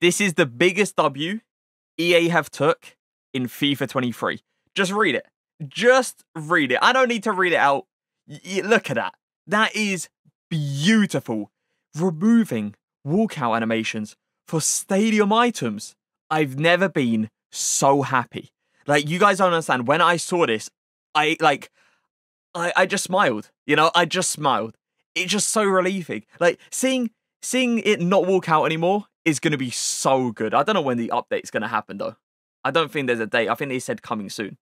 This is the biggest W EA have took in FIFA 23. Just read it. Just read it. I don't need to read it out. Y- look at that. That is beautiful. Removing walkout animations for stadium items. I've never been so happy. Like you guys don't understand. When I saw this, I like I, I just smiled. You know, I just smiled. It's just so relieving. Like seeing seeing it not walk out anymore is gonna be so good. I don't know when the update's gonna happen though. I don't think there's a date. I think they said coming soon.